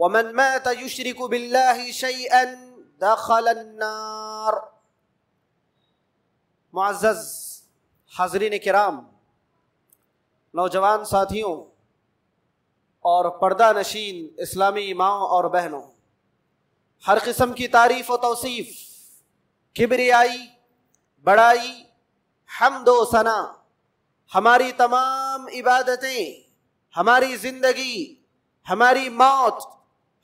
वमन मैत युशरिक बिल्लाहि शैअन दखल अन्नार मुआज़ हाजरीन कराम नौजवान साथियों और पर्दा नशीन इस्लामी माओ और बहनों हर किस्म की तारीफ़ व तोसीफ़ किबरियाई बड़ाई हम दो सना हमारी तमाम इबादतें हमारी ज़िंदगी हमारी मौत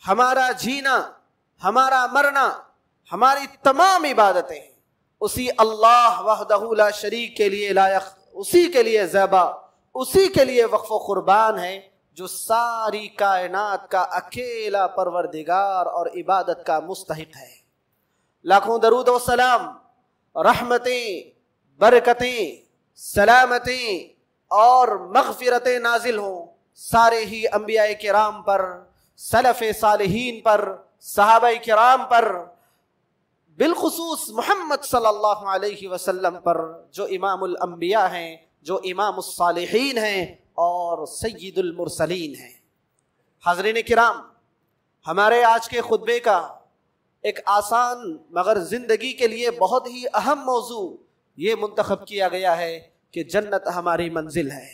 हमारा जीना, हमारा मरना, हमारी तमाम इबादतें उसी अल्लाह वहदहुला शरीक के लिए लायक, उसी के लिए जैबा, उसी के लिए वक्फ कुर्बान है, जो सारी कायनात का अकेला परवरदिगार और इबादत का मुस्तहिक है। लाखों दरूद सलाम, रहमतें, बरकतें, सलामतें और मगफिरतें नाजिल हों, सारे ही अम्बिया कराम पर सलफ़ सालहीन पर सहाबा कराम पर, बिलखसूस मोहम्मद सल्लल्लाहु वसल्लम पर जो इमामुल अम्बिया हैं, जो इमाम सालहीन हैं और सैदुल हैं। हाजरीन किराम, हमारे आज के खुतबे का एक आसान मगर ज़िंदगी के लिए बहुत ही अहम मौजू ये मंतखब किया गया है कि जन्नत हमारी मंजिल है।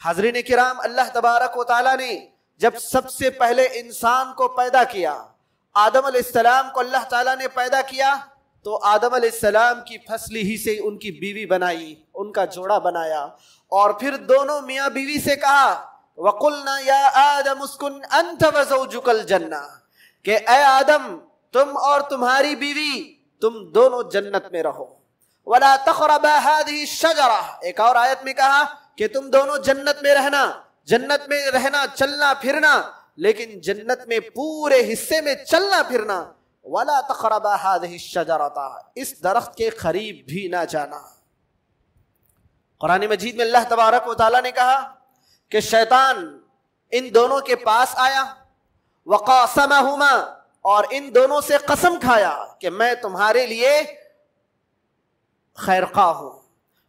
हाजरीन किराम, अल्लाह तबारक व ताली ने जब सबसे पहले इंसान को पैदा किया, आदम सलाम को अल्लाह ताला ने पैदा किया तो आदम सलाम की फसली ही से उनकी बीवी बनाई, उनका जोड़ा बनाया। और फिर दोनों मियाँ बीवी से कहा, वकुलना या आदम उसकुन अंत वजौजुकल जन्ना। के, ए आदम, तुम और तुम्हारी बीवी, तुम दोनों जन्नत में रहो। वला तखरबा शजरा। एक और आयत में कहा कि, तुम दोनों जन्नत में रहना। जन्नत में रहना, चलना, फिरना, लेकिन जन्नत में पूरे हिस्से में चलना, फिरना। वला तखरबा शजरता, इस दरख्त के करीब भी ना जाना। कुरान मजीद में अल्लाह तबारक वाली ने कहा कि शैतान इन दोनों के पास आया वकासमा और इन दोनों से कसम खाया कि मैं तुम्हारे लिए खैर खा हूँ,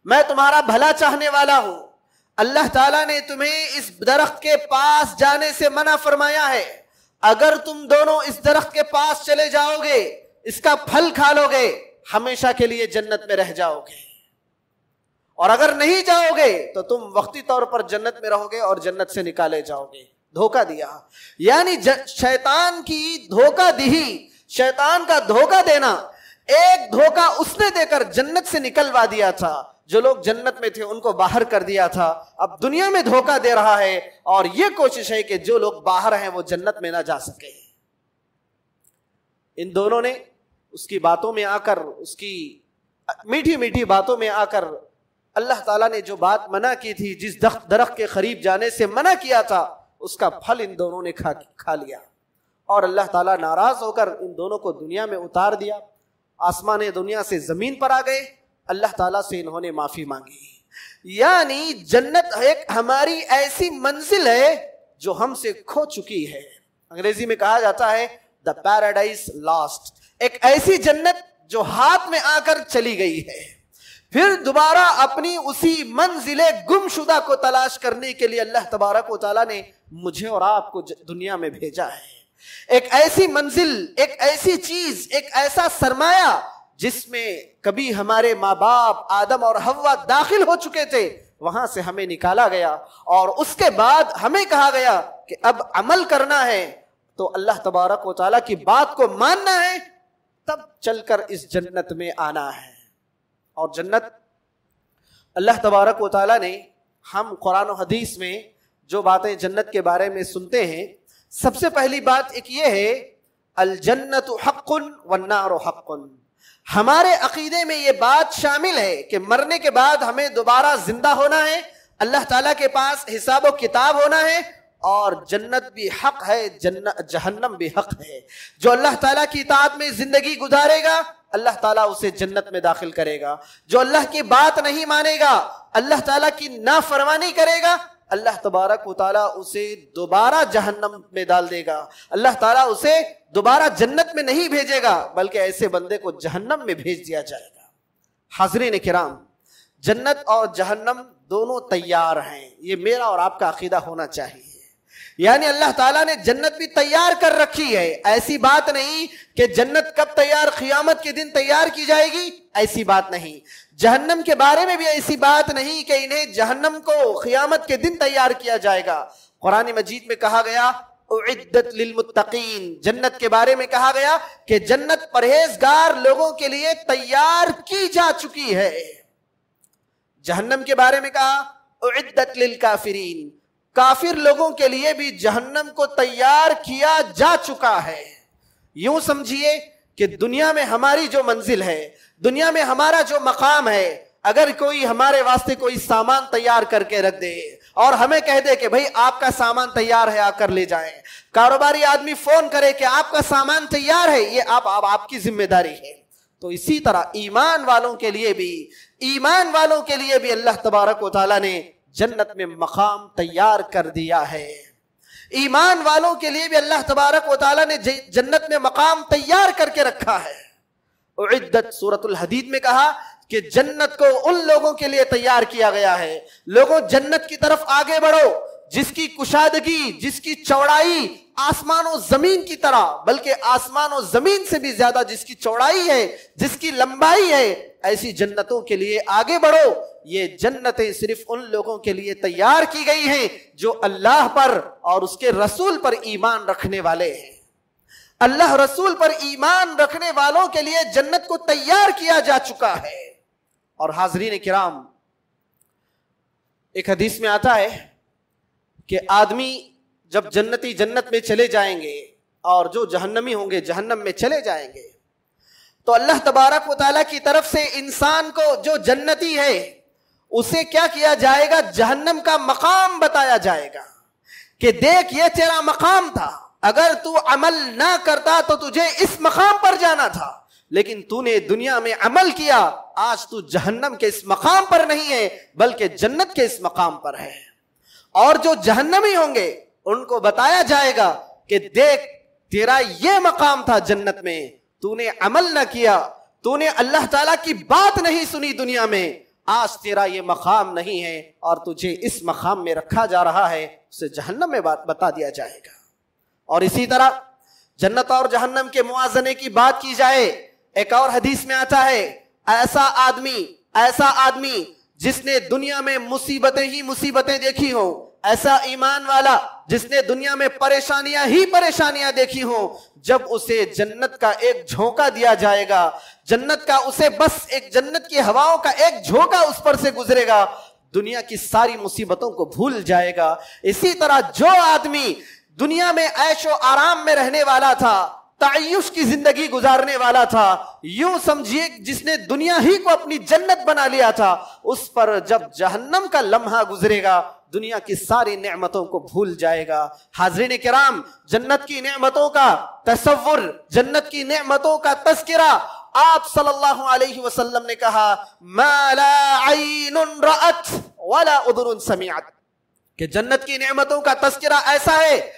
मैं तुम्हारा भला चाहने वाला हूँ। अल्लाह ताला ने तुम्हें इस दरख्त के पास जाने से मना फरमाया है। अगर तुम दोनों इस दरख्त के पास चले जाओगे, इसका फल खा लोगे, हमेशा के लिए जन्नत में रह जाओगे। और अगर नहीं जाओगे तो तुम वक्ती तौर पर जन्नत में रहोगे और जन्नत से निकाले जाओगे। धोखा दिया। यानी शैतान की धोखा दी शैतान का धोखा देना, एक धोखा उसने देकर जन्नत से निकलवा दिया था। जो लोग जन्नत में थे, उनको बाहर कर दिया था। अब दुनिया में धोखा दे रहा है और ये कोशिश है कि जो लोग बाहर हैं, वो जन्नत में ना जा सके। इन दोनों ने उसकी बातों में आकर, उसकी मीठी मीठी बातों में आकर अल्लाह ताला ने जो बात मना की थी, जिस दरख्त के करीब जाने से मना किया था, उसका फल इन दोनों ने खा खा लिया। और अल्लाह ताला नाराज़ होकर इन दोनों को दुनिया में उतार दिया। आसमान दुनिया से ज़मीन पर आ गए। अल्लाह ताला से इन्होंने माफ़ी मांगी। यानी जन्नत एक हमारी ऐसी मंजिल है जो हमसे खो चुकी है। अंग्रेज़ी में कहा जाता है, द पैराडाइज लॉस्ट। एक ऐसी जन्नत जो हाथ में आकर चली गई है। फिर दोबारा अपनी उसी मंजिले गुमशुदा को तलाश करने के लिए अल्लाह तबारक ताला ने मुझे और आपको दुनिया में भेजा है। एक ऐसी मंजिल, एक ऐसी चीज़, एक ऐसा सरमाया जिसमें कभी हमारे माँ बाप आदम और हवा दाखिल हो चुके थे, वहाँ से हमें निकाला गया और उसके बाद हमें कहा गया कि अब अमल करना है। तो अल्लाह तबारक वाली की बात को मानना है, तब चलकर इस जन्नत में आना है। और जन्नत, अल्लाह तबारक वाली ने हम कुरान हदीस में जो बातें जन्नत के बारे में सुनते हैं, सबसे पहली बात एक ये है अल जन्नत हक्कुन वन्नार हक्कुन। हमारे अकीदे में ये बात शामिल है कि मरने के बाद हमें दोबारा ज़िंदा होना है, अल्लाह ताला के पास हिसाब किताब होना है और जन्नत भी हक है जहन्नम भी हक है। जो अल्लाह ताला की इतात में ज़िंदगी गुजारेगा, अल्लाह ताला उसे जन्नत में दाखिल करेगा। जो अल्लाह की बात नहीं मानेगा, अल्लाह ताला की नाफरमानी करेगा अल्लाह तबारक ताला उसे दोबारा जहन्नम में डाल देगा। अल्लाह ताला उसे दोबारा जन्नत में नहीं भेजेगा, बल्कि ऐसे बंदे को जहन्नम में भेज दिया जाएगा। हाजरीन किराम, जन्नत और जहन्नम दोनों तैयार हैं। ये मेरा और आपका अकीदा होना चाहिए। यानी अल्लाह ताला ने जन्नत भी तैयार कर रखी है। ऐसी बात नहीं कि जन्नत कब तैयार, क़ियामत के दिन तैयार की जाएगी। ऐसी बात नहीं। जहन्नम के बारे में भी ऐसी बात नहीं कि इन्हें जहन्नम को क़ियामत के दिन तैयार किया जाएगा। कुरान मजीद में कहा गया लिलमुत्तकीन। जन्नत के बारे में कहा गया कि जन्नत परहेजगार लोगों के लिए तैयार की जा चुकी है। जहन्नम के बारे में कहा उद्दत लिल काफिरीन काफिर लोगों के लिए भी जहन्नम को तैयार किया जा चुका है। यूँ समझिए कि दुनिया में हमारी जो मंजिल है दुनिया में हमारा जो मकाम है अगर कोई हमारे वास्ते कोई सामान तैयार करके रख दे और हमें कह दे कि भाई आपका सामान तैयार है आकर ले जाएँ। कारोबारी आदमी फ़ोन करे कि आपका सामान तैयार है ये आप, आप आपकी ज़िम्मेदारी है। तो इसी तरह ईमान वालों के लिए भी ईमान वालों के लिए भी अल्लाह तबारक वाली ने जन्नत में मकाम तैयार कर दिया है। ईमान वालों के लिए भी अल्लाह तबारक वाली ने जन्नत में मकाम तैयार करके रखा है। इद्दत सूरतुल हदीद में कहा कि जन्नत को उन लोगों के लिए तैयार किया गया है। लोगों, जन्नत की तरफ़ आगे बढ़ो, जिसकी कुशादगी, जिसकी चौड़ाई आसमान और ज़मीन की तरह, बल्कि आसमान और ज़मीन से भी ज़्यादा जिसकी चौड़ाई है, जिसकी लंबाई है, ऐसी जन्नतों के लिए आगे बढ़ो। ये जन्नतें सिर्फ़ उन लोगों के लिए तैयार की गई हैं जो अल्लाह पर और उसके रसूल पर ईमान रखने वाले हैं। अल्लाह रसूल पर ईमान रखने वालों के लिए जन्नत को तैयार किया जा चुका है। और हाजरीन किराम, एक हदीस में आता है कि आदमी जब जन्नती जन्नत में चले जाएँगे और जो जहन्नमी होंगे जहन्नम में चले जाएँगे तो अल्लाह तबारक वाली की तरफ़ से इंसान को जो जन्नती है उसे क्या किया जाएगा? जहन्नम का मकाम बताया जाएगा कि देख, ये तेरा मकाम था। अगर तू अमल ना करता तो तुझे इस मकाम पर जाना था। लेकिन तूने दुनिया में अमल किया। आज तू जहन्नम के इस मकाम पर नहीं है, बल्कि जन्नत के इस मकाम पर है। और जो जहन्नमी होंगे, उनको बताया जाएगा कि देख, तेरा ये मकाम था जन्नत में। तूने अमल ना किया। तूने अल्लाह ताला की बात नहीं सुनी दुनिया में। आज तेरा ये मकाम नहीं है और तुझे इस मकाम में रखा जा रहा है, उसे जहन्नम में बात बता दिया जाएगा। और इसी तरह जन्नत और जहन्नम के मुआजने की बात की जाए, एक और हदीस में आता है, ऐसा आदमी ऐसा आदमी जिसने दुनिया में मुसीबतें ही मुसीबतें देखी हो ऐसा ईमान वाला जिसने दुनिया में परेशानियाँ ही परेशानियाँ देखी हो, जब उसे जन्नत का एक झोंका दिया जाएगा, जन्नत का उसे बस एक जन्नत की हवाओं का एक झोंका उस पर से गुजरेगा, दुनिया की सारी मुसीबतों को भूल जाएगा। इसी तरह जो आदमी दुनिया में ऐशो आराम में रहने वाला था तायुश की ज़िंदगी गुजारने वाला था, यूँ समझिए जिसने दुनिया ही को अपनी जन्नत बना लिया था, उस पर जब जहन्नम का लम्हा गुजरेगा दुनिया की सारी नेमतों को भूल जाएगा। हाजरीन कराम, जन्नत की नेमतों का तस्वुर जन्नत की नेमतों का तस्करा। आप सल्लल्लाहु अलैहि वसल्लम ने कहा वाला समियात कि जन्नत की नेमतों का तस्करा ऐसा है,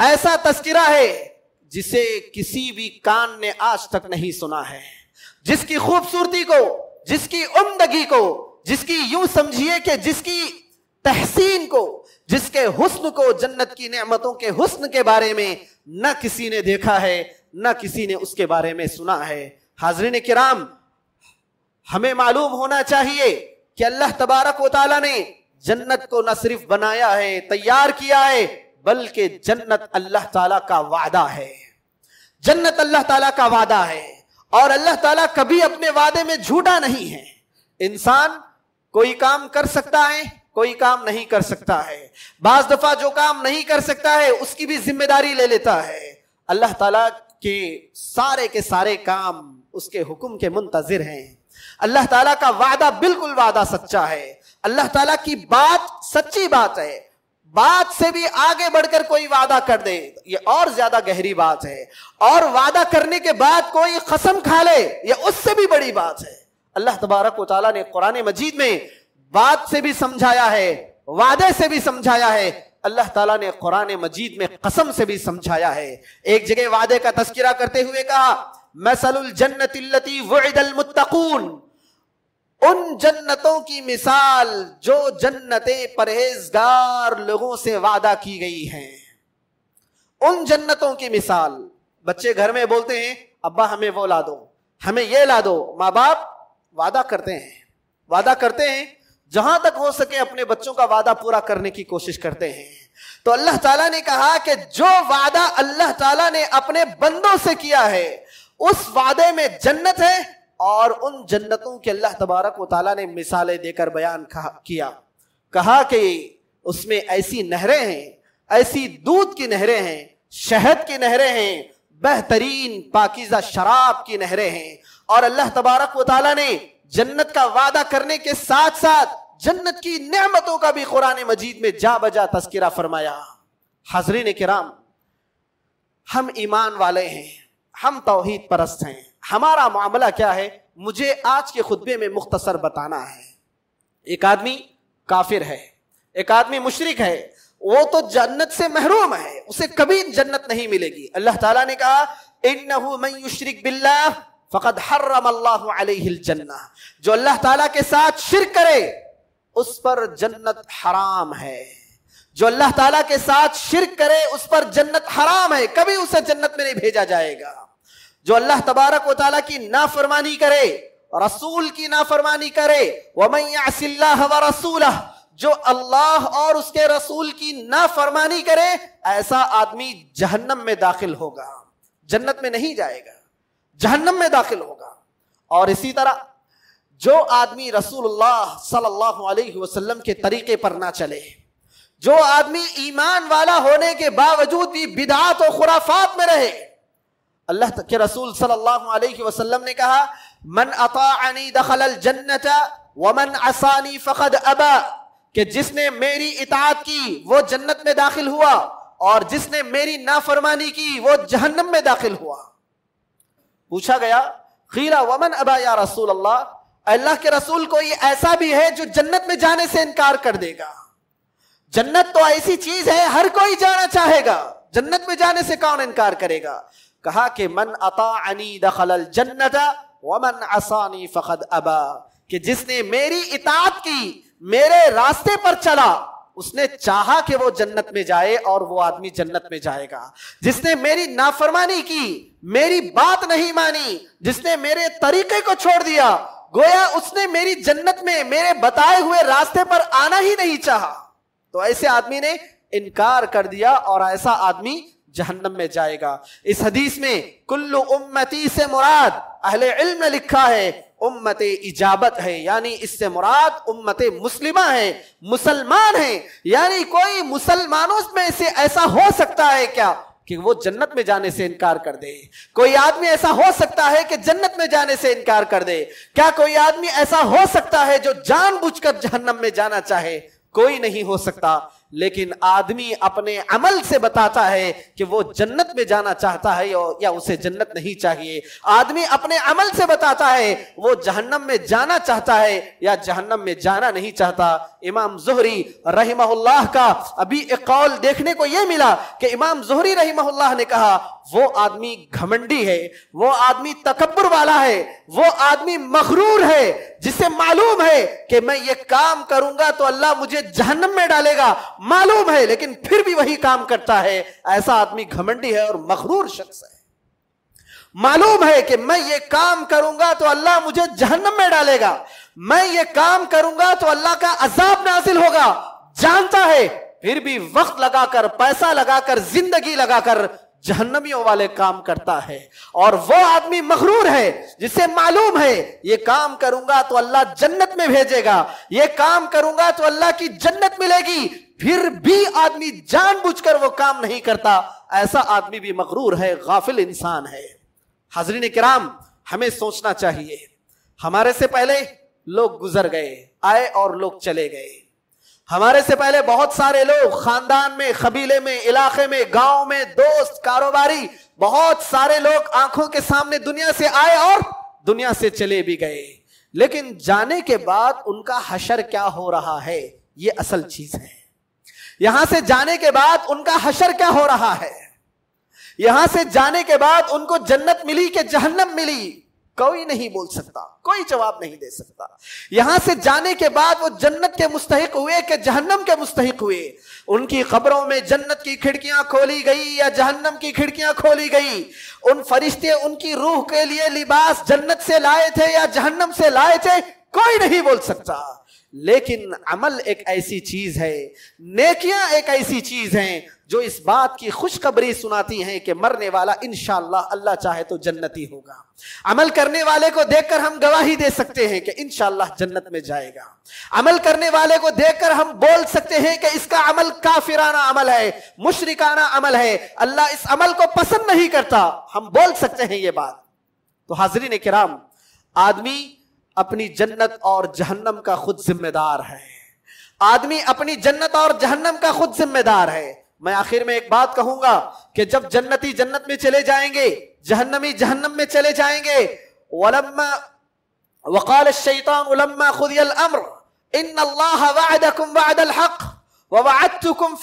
ऐसा तस्करा है, जिसे किसी भी कान ने आज तक नहीं सुना है। जिसकी खूबसूरती को, जिसकी उमदगी को, जिसकी यूँ समझिए कि जिसकी तहसीन को, जिसके हुस्न को जन्नत की नेमतों के हुस्न के बारे में न किसी ने देखा है, न किसी ने उसके बारे में सुना है। हाजरीन किराम, हमें मालूम होना चाहिए कि अल्लाह तबारक वाली ने जन्नत को न सिर्फ़ बनाया है, तैयार किया है, बल्कि जन्नत अल्लाह ताला का वादा है। जन्नत अल्लाह ताला का वादा है, और अल्लाह ताला कभी अपने वादे में झूठा नहीं है। इंसान कोई काम कर सकता है कोई काम नहीं कर सकता है। बाज दफ़ा जो काम नहीं कर सकता है, उसकी भी ज़िम्मेदारी ले लेता है। अल्लाह ताला के सारे के सारे काम उसके हुक्म के मुंतजिर हैं। अल्लाह ताला का वादा बिल्कुल वादा सच्चा है। अल्लाह ताला की बात सच्ची बात है। बात से भी आगे बढ़कर कोई वादा कर दे, ये और ज़्यादा गहरी बात है। और वादा करने के बाद कोई कसम खा ले, ये उससे भी बड़ी बात है। अल्लाह तबारक ने कुरान मजीद में बात से भी समझाया है, वादे से भी समझाया है, अल्लाह ताला ने कुरान मजीद में कसम से भी समझाया है। एक जगह वादे का तस्करा करते हुए कहा, मसलुल जन्नतिल्लती उन जन्नतों की मिसाल जो जन्नतें परहेजगार लोगों से वादा की गई हैं। उन जन्नतों की मिसाल, बच्चे घर में बोलते हैं, अब्बा हमें वो ला दो, हमें ये ला दो। माँ बाप वादा करते हैं, वादा करते हैं जहाँ तक हो सके अपने बच्चों का वादा पूरा करने की कोशिश करते हैं। तो अल्लाह ताला ने कहा कि जो वादा अल्लाह ताला ने अपने बंदों से किया है, उस वादे में जन्नत है और उन जन्नतों के अल्लाह तबारक ताला ने मिसालें देकर बयान किया। कहा कि उसमें ऐसी नहरें हैं, ऐसी दूध की नहरें हैं, शहद की नहरें हैं, बेहतरीन पाकिजा शराब की नहरें हैं और अल्लाह तबारक ताला ने जन्नत का वादा करने के साथ साथ जन्नत की नेमतों का भी कुरान मजीद में जा बजा तस्करा फरमाया। हाजरीन किराम, हम ईमान वाले हैं, हम तोहीद परस्त हैं। हमारा मामला क्या है? मुझे आज के खुतबे में मुख्तसर बताना है। एक आदमी काफिर है, एक आदमी मुशरक है, वो तो जन्नत से महरूम है, उसे कभी जन्नत नहीं मिलेगी। अल्लाह ताला ने कहा इन युशरिक बिल्लाह फ़कत हर्रम अल्लाह जन्ना। जो अल्लाह ताला के साथ शिर करे उस पर जन्नत हराम है। जो अल्लाह ताला के साथ शिरक करे, उस पर जन्नत हराम है। कभी उसे जन्नत में नहीं भेजा जाएगा। जो अल्लाह तबारक वाली की नाफरमानी करे, रसूल की नाफरमानी करे वमैसिल्लाह व रसूल जो अल्लाह और उसके रसूल की नाफरमानी करे, ऐसा आदमी जहन्नम में दाखिल होगा। जन्नत में नहीं जाएगा। जहन्नम में दाखिल होगा। और इसी तरह जो आदमी रसूलुल्लाह सल्लल्लाहु अलैहि वसल्लम के तरीके पर ना चले, जो आदमी ईमान वाला होने के बावजूद भी बिदात और खुराफात में रहे, अल्लाह के रसूल सल्लल्लाहु अलैहि वसल्लम ने कहा, मन अताअनी दखल जन्नत वमन असानी फकद अबा कि जिसने मेरी इतात की, वो जन्नत में दाखिल हुआ, और जिसने मेरी नाफरमानी की, वो जहन्नम में दाखिल हुआ। पूछा गया, खीरा वमन अबा या रसूल अल्लाह अल्लाह के रसूल को कोई ऐसा भी है जो जन्नत में जाने से इनकार कर देगा। जन्नत तो ऐसी चीज़ है, हर कोई जाना चाहेगा। जन्नत में जाने से कौन इनकार करेगा? कहा कि, मन अतानी दखल जन्नत वमन आसानी फखद अबा। कि जिसने मेरी इतात की, मेरे रास्ते पर चला, उसने चाहा कि वो जन्नत में जाए और वो आदमी जन्नत में जाएगा। जिसने मेरी नाफरमानी की, मेरी बात नहीं मानी, जिसने मेरे तरीके को छोड़ दिया गोया उसने मेरी जन्नत में, मेरे बताए हुए रास्ते पर आना ही नहीं चाहा। तो ऐसे आदमी ने इनकार कर दिया और ऐसा आदमी जहन्नम में जाएगा। इस हदीस में कुल्लु उम्मती से मुराद, अहले इल्म ने लिखा है, उम्मत इजाबत है, यानी इससे मुराद उम्मत मुस्लिमा है, मुसलमान है। यानी कोई मुसलमानों में से ऐसा हो सकता है क्या? कि वो जन्नत में जाने से इनकार कर दे। कोई आदमी ऐसा हो सकता है कि जन्नत में जाने से इनकार कर दे। क्या कोई आदमी ऐसा हो सकता है जो जानबूझकर जहन्नम में जाना चाहे? कोई नहीं हो सकता। लेकिन आदमी अपने अमल से बताता है कि वो जन्नत में जाना चाहता है या उसे जन्नत नहीं चाहिए। आदमी अपने अमल से बताता है, वो जहन्नम में जाना चाहता है या जहन्नम में जाना नहीं चाहता। इमाम जोहरी रही का अभी एक कौल देखने को यह मिला कि इमाम जोहरी रही ने कहा वो आदमी घमंडी है, वो आदमी तकबर वाला है, वो आदमी मखरूर है, जिसे मालूम है कि मैं ये काम करूँगा तो अल्लाह मुझे जहन्नम में डालेगा। मालूम है, लेकिन फिर भी वही काम करता है। ऐसा आदमी घमंडी है और मखरूर शख्स है। मालूम है कि मैं ये काम करूँगा तो अल्लाह मुझे जहन्नम में डालेगा। मैं ये काम करूँगा तो अल्लाह का अजाब नाजिल होगा। जानता है, फिर भी वक्त लगाकर, पैसा लगाकर, ज़िंदगी लगाकर जहन्नमियों वाले काम करता है और वो आदमी मखरूर है, जिसे मालूम है, ये काम करूँगा तो अल्लाह जन्नत में भेजेगा, ये काम करूँगा तो अल्लाह की जन्नत मिलेगी। फिर भी आदमी जानबूझकर वो काम नहीं करता। ऐसा आदमी भी मकरूर है, गाफिल इंसान है। हाजरीन कराम, हमें सोचना चाहिए, हमारे से पहले लोग गुजर गए, आए और लोग चले गए। हमारे से पहले बहुत सारे लोग खानदान में कबीले में, इलाके में, गाँव में, दोस्त, कारोबारी, बहुत सारे लोग आँखों के सामने दुनिया से आए और दुनिया से चले भी गए। लेकिन जाने के बाद उनका हशर क्या हो रहा है, ये असल चीज़ है। यहाँ से जाने के बाद उनका हशर क्या हो रहा है? यहाँ से जाने के बाद उनको जन्नत मिली कि जहन्नम मिली? कोई नहीं बोल सकता, कोई जवाब नहीं दे सकता। यहाँ से जाने के बाद वो जन्नत के मुस्तक हुए कि जहन्नम के मुस्तक हुए? उनकी खबरों में जन्नत की खिड़कियाँ खोली गई या जहन्नम की खिड़कियाँ खोली गई? उन फरिश्ते उनकी रूह के लिए लिबास जन्नत से लाए थे या जहन्नम से लाए थे? कोई नहीं बोल सकता। लेकिन अमल एक ऐसी चीज़ है, नेकियाँ एक ऐसी चीज़ हैं जो इस बात की खुशखबरी सुनाती हैं कि मरने वाला इनशाला अल्लाह चाहे तो जन्नती होगा। अमल करने वाले को देखकर हम गवाही दे सकते हैं कि इनशाला जन्नत में जाएगा। अमल करने वाले को देखकर हम बोल सकते हैं कि इसका अमल काफिराना अमल है, मुशरिकाना अमल है। अल्लाह इस अमल को पसंद नहीं करता, हम बोल सकते हैं ये बात। तो हाजरी किराम आदमी अपनी जन्नत और जहन्नम का खुद जिम्मेदार है। आदमी अपनी जन्नत और जहन्नम का खुद जिम्मेदार है। मैं आखिर में एक बात कहूँगा कि जब जन्नती जन्नत में चले जाएँगे, जहन्नमी जहन्नम में चले जाएँगे वकाल शैतान उलम्मा खुदियल अम्र इन अल्लाह वादकुम वादल हक ववादतुकुम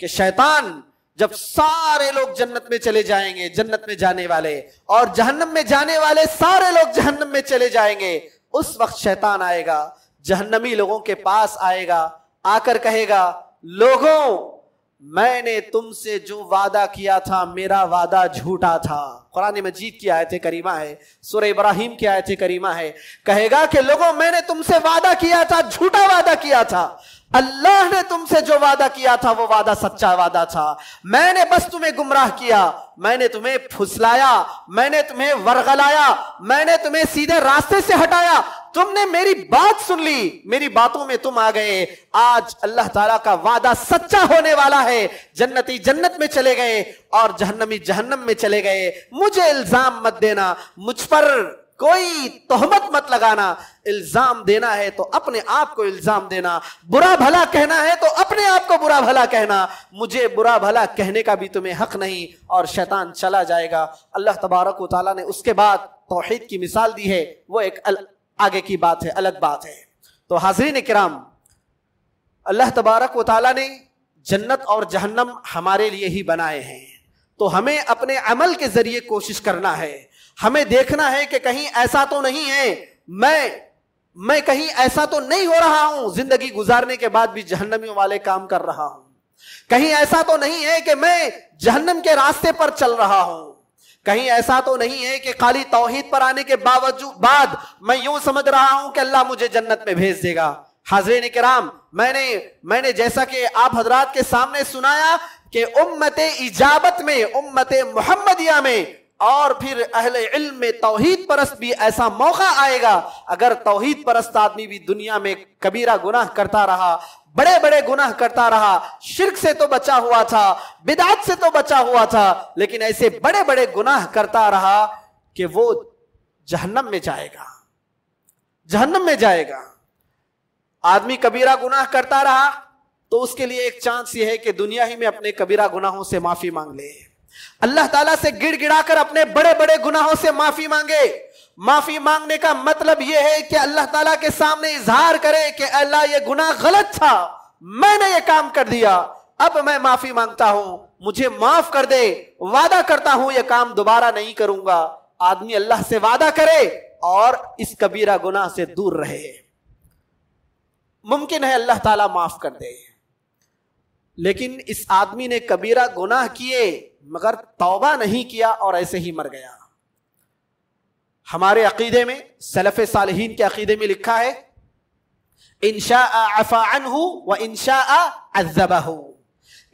शैतान जब सारे लोग जन्नत में चले जाएँगे, जन्नत में जाने वाले, और जहन्नम में जाने वाले सारे लोग जहन्नम में चले जाएँगे, उस वक्त शैतान आएगा, जहन्नमी लोगों के पास आएगा, आकर कहेगा, लोगों, मैंने तुमसे जो वादा किया था, मेरा वादा झूठा था। कुरान मजीद की आयत करीमा है सुर इब्राहिम की आयत करीमा है। कहेगा कि, लोगों, मैंने तुमसे वादा किया था, झूठा वादा किया था। अल्लाह ने तुमसे जो वादा किया था, वो वादा सच्चा वादा था। मैंने बस तुम्हें गुमराह किया। मैंने तुम्हें फुसलाया। मैंने तुम्हें वरगलाया। मैंने तुम्हें सीधे रास्ते से हटाया। तुमने मेरी बात सुन ली। मेरी बातों में तुम आ गए। आज अल्लाह ताला का वादा सच्चा होने वाला है। जन्नती जन्नत में चले गए और जहन्नमी जहन्नम में चले गए। मुझे इल्ज़ाम मत देना। मुझ पर कोई तोहमत मत लगाना। इल्ज़ाम देना है तो अपने आप को इल्ज़ाम देना। बुरा भला कहना है तो अपने आप को बुरा भला कहना। मुझे बुरा भला कहने का भी तुम्हें हक नहीं और शैतान चला जाएगा। अल्लाह तबारक ताला ने उसके बाद तोहहीद की मिसाल दी है। वो एक अल, आगे की बात है अलग बात है। तो हाजरीन कराम अल्लाह तबारक ताला ने जन्नत और जहन्नम हमारे लिए ही बनाए हैं। तो हमें अपने अमल के ज़रिए कोशिश करना है। हमें देखना है कि कहीं ऐसा तो नहीं है। मैं मैं कहीं ऐसा तो नहीं हो रहा हूँ। ज़िंदगी गुजारने के बाद भी जहन्नमियों वाले काम कर रहा हूँ। कहीं ऐसा तो नहीं है कि मैं जहन्नम के रास्ते पर चल रहा हूँ। कहीं ऐसा तो नहीं है कि खाली तोहहीद पर आने के बावजूद बाद मैं यूँ समझ रहा हूँ कि अल्लाह मुझे जन्नत में भेज देगा। हाजरीन कराम, मैंने मैंने जैसा कि आप हजरात के सामने सुनाया कि उम्मत इजाबत में, उम्मत मोहम्मदिया में और फिर अहले इल्म में तोहीद परस्त भी ऐसा मौका आएगा, अगर तोहहीद परस्त आदमी भी दुनिया में कबीरा गुनाह करता रहा बड़े बड़े गुनाह करता रहा, शिरक से तो बचा हुआ था, बिदात से तो बचा हुआ था, लेकिन ऐसे बड़े बड़े गुनाह करता रहा कि वो जहन्नम में जाएगा। जहन्नम में जाएगा। आदमी कबीरा गुनाह करता रहा तो उसके लिए एक चांस ये है कि दुनिया ही में अपने कबीरा गुनाहों से माफ़ी मांग ले। अल्लाह ताला से गिड़गिड़ाकर अपने बड़े बड़े गुनाहों से माफ़ी मांगे। माफ़ी मांगने का मतलब यह है कि अल्लाह ताला के सामने इजहार करे कि अल्लाह, ये गुनाह गलत था। मैंने ये काम कर दिया। अब मैं माफ़ी माँगता हूँ। मुझे माफ़ कर दे। वादा करता हूँ यह काम दोबारा नहीं करूँगा। आदमी अल्लाह से वादा करे और इस कबीरा गुनाह से दूर रहे। मुमकिन है अल्लाह ताला माफ़ कर दे। लेकिन इस आदमी ने कबीरा गुनाह किए मगर तौबा नहीं किया और ऐसे ही मर गया। हमारे अकीदे में सलफ सालहीन के अकीदे में लिखा है इनशा अफ़ान व इनशा अजबहू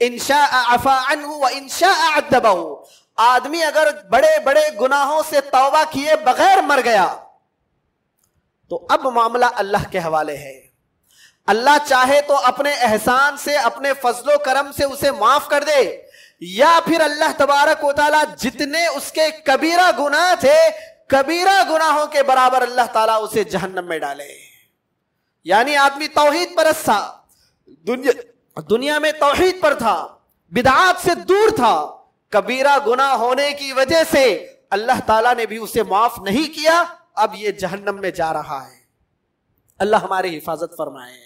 इनशा अफ़ान व इनशा अदबहू आदमी अगर बड़े बड़े गुनाहों से तौबा किए बगैर मर गया तो अब मामला अल्लाह के हवाले है। अल्लाह चाहे तो अपने एहसान से, अपने फजलो करम से उसे माफ़ कर दे या फिर अल्लाह तबारक वाली जितने उसके कबीरा गुनाह थे, कबीरा गुनाहों के बराबर अल्लाह ताला उसे जहन्नम में डाले। यानी आदमी तोहहीद परस था, दुनिया दुनिया में तोहहीद पर था, बिदात से दूर था। कबीरा गुनाह होने की वजह से अल्लाह ताला ने भी उसे माफ़ नहीं किया, अब ये जहन्नम में जा रहा है। अल्लाह हमारी हिफाजत फरमाए।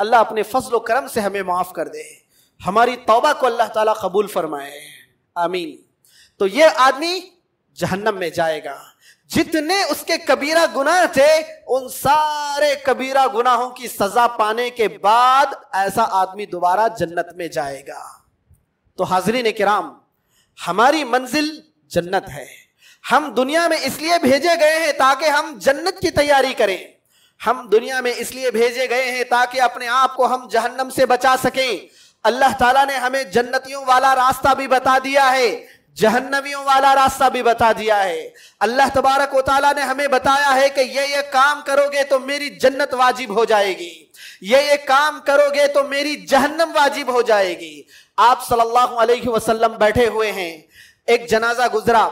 अल्लाह अपने फजल करम से हमें माफ़ कर दे। हमारी तौबा को अल्लाह ताला कबूल फरमाए। आमीन। तो ये आदमी जहन्नम में जाएगा। जितने उसके कबीरा गुनाह थे, उन सारे कबीरा गुनाहों की सजा पाने के बाद ऐसा आदमी दोबारा जन्नत में जाएगा। तो हाजरीन किराम, हमारी मंजिल जन्नत है। हम दुनिया में इसलिए भेजे गए हैं ताकि हम जन्नत की तैयारी करें। हम दुनिया में इसलिए भेजे गए हैं ताकि अपने आप को हम जहन्नम से बचा सकें। अल्लाह ताला ने हमें जन्नतियों वाला रास्ता भी बता दिया है जहन्नवियों वाला रास्ता भी बता दिया है। अल्लाह तबारक ताला ने हमें बताया है कि ये ये काम करोगे तो मेरी जन्नत वाजिब हो जाएगी। ये ये काम करोगे तो मेरी जहन्नम वाजिब हो जाएगी। आप सल्लल्लाहु अलैहि वसल्लम बैठे हुए हैं, एक जनाजा गुजरा।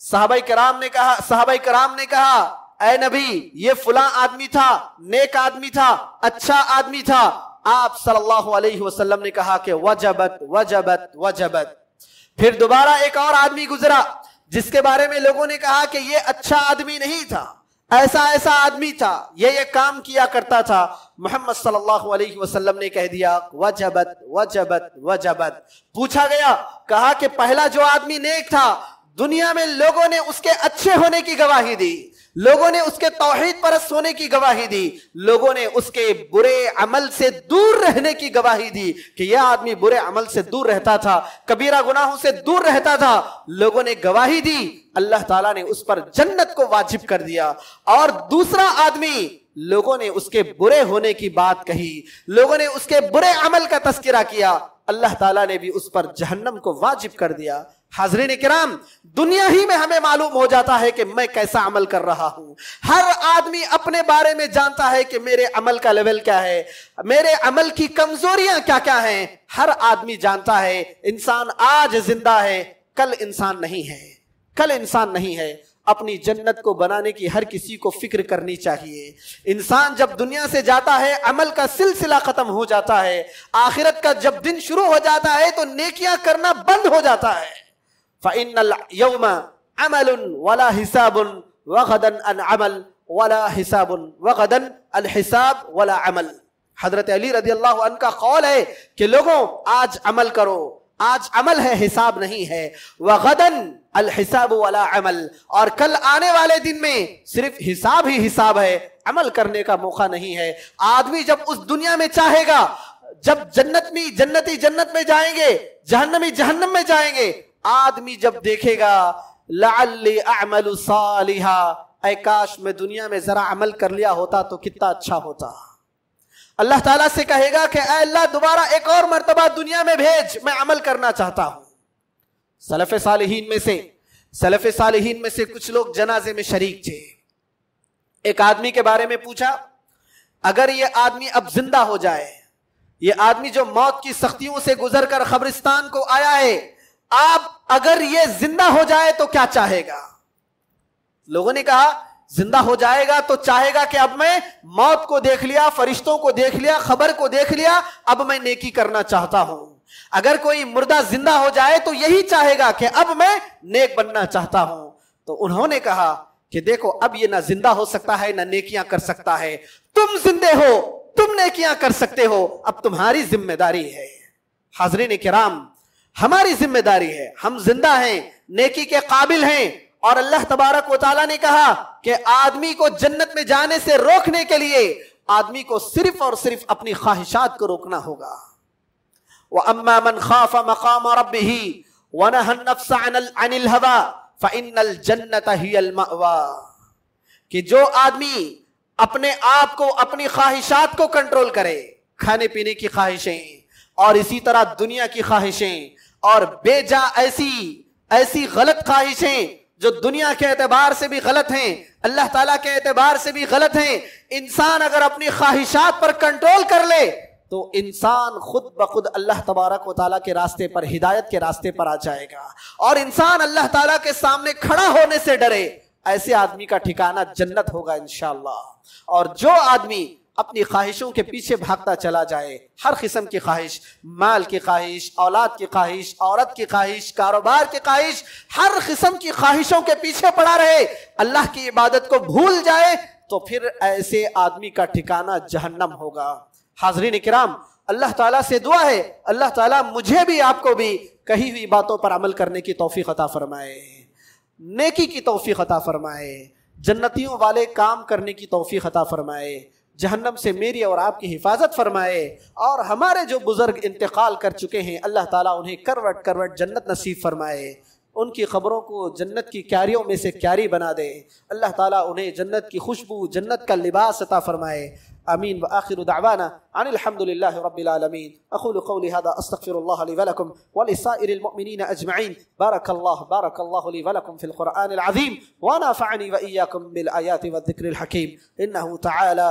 साहबाई कराम ने कहा, साहबाई कराम ने कहा ए नबी, ये फुला आदमी था, नेक आदमी था अच्छा आदमी था आप सल्लल्लाहु अलैहि वसल्लम ने कहा कि वजबत वजबत वजबत। फिर दोबारा एक और आदमी गुजरा, जिसके बारे में लोगों ने कहा कि ये अच्छा आदमी नहीं था, ऐसा ऐसा आदमी था, ये ये काम किया करता था। मोहम्मद सल्लल्लाहु अलैहि वसल्लम ने कह दिया, वजबत वजबत वजबत। पूछा गया, कहा कि पहला जो आदमी नेक था, दुनिया में लोगों ने उसके अच्छे होने की गवाही दी। लोगों ने उसके तोहहीद परस्त होने की गवाही दी। लोगों ने उसके बुरे अमल से दूर रहने की गवाही दी कि यह आदमी बुरे अमल से दूर रहता था, कबीरा गुनाहों से दूर रहता था। लोगों ने गवाही दी, अल्लाह ताला ने उस पर जन्नत को वाजिब कर दिया। और दूसरा आदमी, लोगों ने उसके बुरे होने की बात कही। लोगों ने उसके बुरे अमल का तस्करा किया। अल्लाह ताला ने भी उस पर जहन्नम को वाजिब कर दिया। हाजरीन किराम, दुनिया ही में हमें मालूम हो जाता है कि मैं कैसा अमल कर रहा हूँ। हर आदमी अपने बारे में जानता है कि मेरे अमल का लेवल क्या है, मेरे अमल की कमजोरियाँ क्या क्या हैं। हर आदमी जानता है, इंसान आज ज़िंदा है, कल इंसान नहीं है। कल इंसान नहीं है। अपनी जन्नत को बनाने की हर किसी को फ़िक्र करनी चाहिए। इंसान जब दुनिया से जाता है, अमल का सिलसिला खत्म हो जाता है। आखिरत का जब दिन शुरू हो जाता है तो नेकियाँ करना बंद हो जाता है। वगदन वगदन लोगों आज अमल करो आज अमल है हिसाब नहीं है वह गदन अल हिसाब वाला अमल और कल आने वाले दिन में सिर्फ़ हिसाब ही हिसाब है अमल करने का मौका नहीं है आदमी जब उस दुनिया में चाहेगा जब जन्नत में जन्नती जन्नत में जाएँगे जहन्नमी जहन्नम में जाएँगे आदमी जब देखेगा लाली सालिहा काश में दुनिया में जरा अमल कर लिया होता तो कितना अच्छा होता। अल्लाह ताला से कहेगा कि अल्लाह, दोबारा एक और मरतबा दुनिया में भेज, मैं अमल करना चाहता हूँ। सलफ सालहीन में से, सलफ सालहीन में से कुछ लोग जनाजे में शरीक थे। एक आदमी के बारे में पूछा, अगर ये आदमी अब ज़िंदा हो जाए, ये आदमी जो मौत की सख्तियों से गुजर कर खबरिस्तान को आया है आप अगर ये ज़िंदा हो जाए तो क्या चाहेगा? लोगों ने कहा, ज़िंदा हो जाएगा तो चाहेगा कि अब मैं मौत को देख लिया, फरिश्तों को देख लिया, खबर को देख लिया, अब मैं नेकी करना चाहता हूँ। अगर कोई मुर्दा ज़िंदा हो जाए तो यही चाहेगा कि अब मैं नेक बनना चाहता हूँ। तो उन्होंने कहा कि देखो, अब ये ना ज़िंदा हो सकता है, ना नेकियाँ कर सकता है। तुम जिंदे हो, तुम नेकियाँ कर सकते हो, अब तुम्हारी ज़िम्मेदारी है। हाजरीन किराम हमारी ज़िम्मेदारी है। हम ज़िंदा हैं, नेकी के काबिल हैं। और अल्लाह तबारक वाली ने कहा कि आदमी को जन्नत में जाने से रोकने के लिए आदमी को सिर्फ़ और सिर्फ़ अपनी ख्वाहिशात को रोकना होगा। वह अम्मा मन खाफा मकाम रब ही अनिल हवा जन्नत ही कि जो आदमी अपने आप को, अपनी ख्वाहिशात को कंट्रोल करे खाने पीने की ख्वाहिशें और इसी तरह दुनिया की ख्वाहिशें और बेजा ऐसी ऐसी गलत ख्वाहिशें जो दुनिया के एतबार से भी गलत हैं, अल्लाह ताला के एतबार से भी गलत हैं, इंसान अगर अपनी ख्वाहिशात पर कंट्रोल कर ले तो इंसान खुद ब खुद अल्लाह तबारक वाली के रास्ते पर, हिदायत के रास्ते पर आ जाएगा। और इंसान अल्लाह ताला के सामने खड़ा होने से डरे, ऐसे आदमी का ठिकाना जन्नत होगा इनशाला और जो आदमी अपनी ख्वाहिशों के पीछे भागता चला जाए। हर किस्म की ख्वाहिश, माल की ख्वाहिश, औलाद की ख्वाहिश, औरत की ख्वाहिश, कारोबार की ख्वाहिश, हर किस्म की ख्वाहिशों के पीछे पड़ा रहे। अल्लाह की इबादत को भूल जाए तो फिर ऐसे आदमी का ठिकाना जहन्नम होगा। हाजरीन कराम, अल्लाह ताला से दुआ है। अल्लाह ताला मुझे भी, आपको भी कही हुई बातों पर अमल करने की तोफ़ी अता फरमाए। नेकी की तोफ़ी अता फरमाए। जन्नतियों वाले काम करने की तोफ़ी अता फरमाए। जहन्नम से मेरी और आपकी हिफाजत फरमाए और हमारे जो बुज़ुर्ग इंतकाल कर चुके हैं, अल्लाह ताला उन्हें करवट करवट जन्नत नसीब फरमाए। उनकी ख़बरों को जन्नत की क्यारियों में से क्यारी बना दे। अल्लाह ताला उन्हें जन्नत की खुशबू, जन्नत का लिबास अता फरमाए। आमीन व आखिर दावाना अनिलहमदिल्लाहि रब्बिल आलमीन। अक़ूलु क़ौली हादा अस्तगफिरुल्लाह ली व लकुम व लिसाइरिल मुमिनीन अजमईन बारकल्लाहु बारकल्लाहु ली व लकुम फिल क़ुरआनिल अज़ीम। व नफ़अनी व इय्याकुम बिल आयाति व ज़िक्रिल हकीम। इन्नहु तआला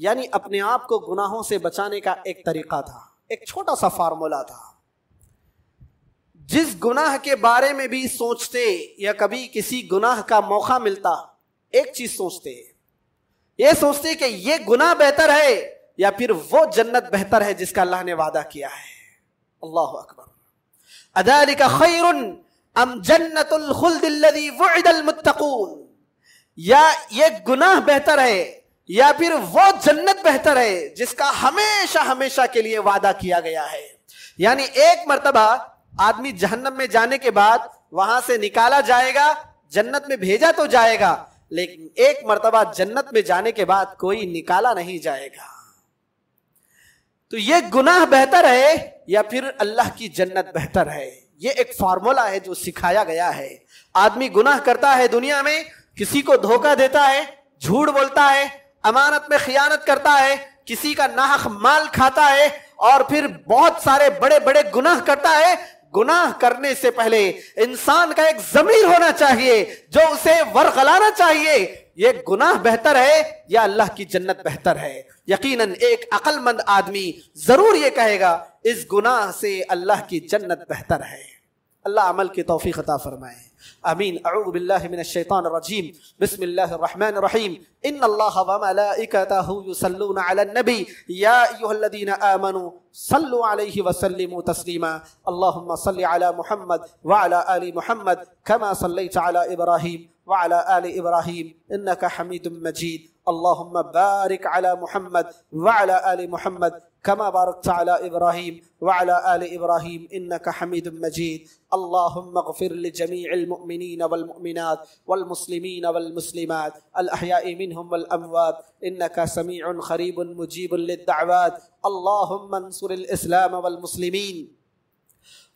यानी अपने आप को गुनाहों से बचाने का एक तरीका था, एक छोटा सा फार्मूला था। जिस गुनाह के बारे में भी सोचते या कभी किसी गुनाह का मौका मिलता, एक चीज़ सोचते। ये सोचते कि ये गुनाह बेहतर है या फिर वो जन्नत बेहतर है जिसका अल्लाह ने वादा किया है। अल्लाह अकबर। अदाली का खैरुन अम जन्नतुल या ये गुनाह बेहतर है या फिर वो जन्नत बेहतर है जिसका हमेशा हमेशा के लिए वादा किया गया है। यानी एक मरतबा आदमी जहन्नम में जाने के बाद वहाँ से निकाला जाएगा, जन्नत में भेजा तो जाएगा, लेकिन एक मरतबा जन्नत में जाने के बाद कोई निकाला नहीं जाएगा। तो ये गुनाह बेहतर है या फिर अल्लाह की जन्नत बेहतर है? ये एक फार्मूला है जो सिखाया गया है। आदमी गुनाह करता है दुनिया में, किसी को धोखा देता है, झूठ बोलता है अमानत में खियानत करता है, किसी का नाहक माल खाता है और फिर बहुत सारे बड़े बड़े गुनाह करता है। गुनाह करने से पहले इंसान का एक जमीर होना चाहिए, जो उसे वरगलाना चाहिए। ये गुनाह बेहतर है या अल्लाह की जन्नत बेहतर है? यकीनन एक अक्लमंद आदमी ज़रूर ये कहेगा, इस गुनाह से अल्लाह की जन्नत बेहतर है। अल्लाह अमल की तोफ़ी ख़ता फरमाए। आमीन अऊबिल्लामिनशैतानरजीम बिस्मिल्लाहिर्रहमानिर्रहीम इन्नल्लाह व मलाइकतहु युसल्लूना अलन नबी या अय्युहल्लज़ीना आमनू सल्लु अलैहि व सल्लिमू तस्लीमा अल्लाहुम्मा सल्लि अला मुहम्मद व अला आलि मुहम्मद कमा सल्लैता अला इब्राहीम व अला आलि इब्राहीम इन्नका हमीदुम मजीद अल्लाहुम्मा बारिक अला मुहम्मद व अला आलि मुहम्मद कमा बारकत अला इब्राहीम व अला आलि इब्राहीम इन्नका हमीदुम मजीद अल्लाहुम्मा इगफिर लिजमीइल मुमिनीन वल मुमिनात वल मुस्लिमीन वल मुस्लिमात अल अहयाइ मिनहुम वल अमवात इन्नका समीउन खरीबुन मुजीबुन लिद्दअवात अल्लाहुम्मा अंसुरिल इस्लाम वल मुस्लिमीन